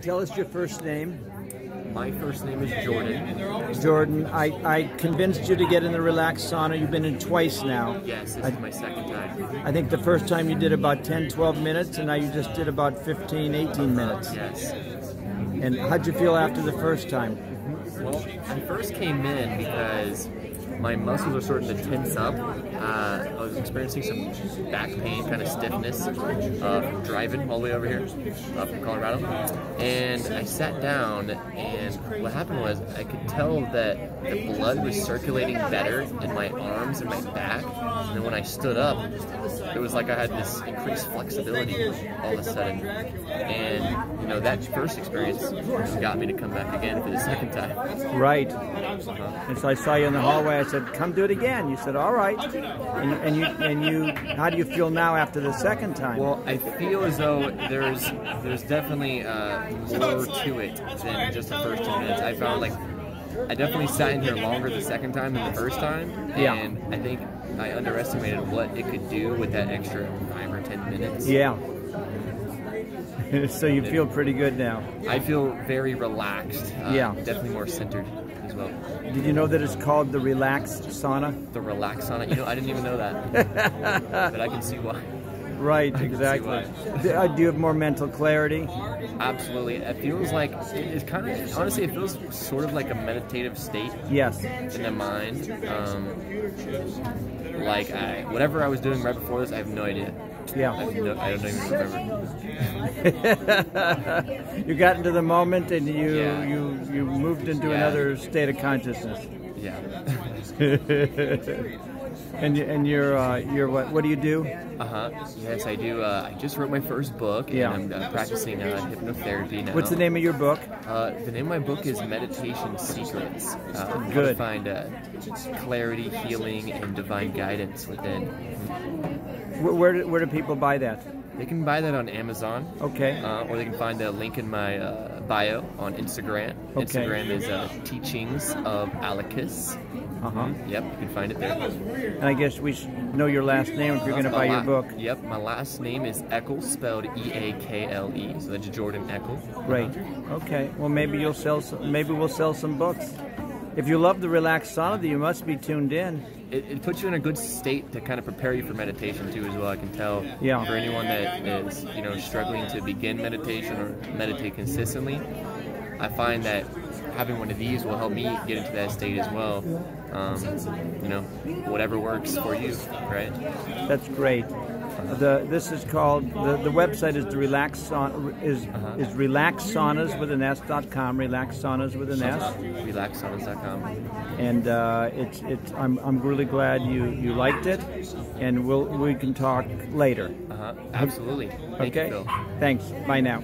Tell us your first name. My first name is Jordan. Jordan, I, I convinced you to get in the relaxed sauna. You've been in twice now. Yes, this I, is my second time. I think the first time you did about 10, 12 minutes, and now you just did about 15, 18 minutes. Yes. And how'd you feel after the first time? Well, I first came in because my muscles are starting to tense up. Uh, I was experiencing some back pain, kind of stiffness uh, driving all the way over here uh, from Colorado. And I sat down, and what happened was I could tell that the blood was circulating better in my arms and my back. And then when I stood up, it was like I had this increased flexibility all of a sudden. And, you know, that first experience got me to come back again for the second time. Right. And so I saw you in the hallway. I said, "Come do it again." You said, "All right." And, and you and you. How do you feel now after the second time? Well, I feel as though there's there's definitely uh, more to it than just the first ten minutes. I found like I definitely sat in here longer the second time than the first time, Yeah. and I think I underestimated what it could do with that extra five or ten minutes. yeah. so you feel pretty good now. I feel very relaxed. Uh, Yeah. definitely more centered as well. Did you know that it's called the relaxed sauna? The relax sauna. you know, I didn't even know that, but I can see why. Right, exactly. Do, uh, do you have more mental clarity? Absolutely, it feels like it's kind of honestly, it feels sort of like a meditative state. Yes. in the mind. Um, like I, whatever I was doing right before this, I have no idea. I, Yeah. have no, I don't even remember. you got into the moment and you Yeah. you you moved into Yeah. another state of consciousness. Yeah. and you, and you're uh, you're what what do you do? Uh huh. Yes, I do. Uh, I just wrote my first book, and Yeah. I'm uh, practicing uh, hypnotherapy now. What's the name of your book? Uh, the name of my book is Meditation Secrets. Uh, How to find uh, clarity, healing, and divine guidance within. Where where do, where do people buy that? They can buy that on Amazon. Okay. Uh, or they can find the link in my uh, bio on Instagram. Okay. Instagram is uh, Teachings of Alicus. Uh huh. Yep, you can find it there. And I guess we should know your last name if you're going to buy your book. Yep, my last name is Eakle, spelled E-A-K-L-E. So that's Jordan Eakle. Great. Okay. Well, maybe you'll sell. Some, maybe we'll sell some books. If you love the relaxed sauna, you must be tuned in. It, it puts you in a good state to kind of prepare you for meditation too, as well. I can tell. Yeah. For anyone that is, you know, struggling to begin meditation or meditate consistently, I find that having one of these will help me get into that state as well. Um, you know, whatever works for you, right? That's great. The this is called the, the website is the relax sauna is Uh-huh. is relax saunas with an s dot com relax saunas with an s Relaxsaunas.com. and uh, it's it's I'm, I'm really glad you you liked it and we'll we can talk later. Uh huh. Absolutely. Thank okay. you, Thanks. Bye now.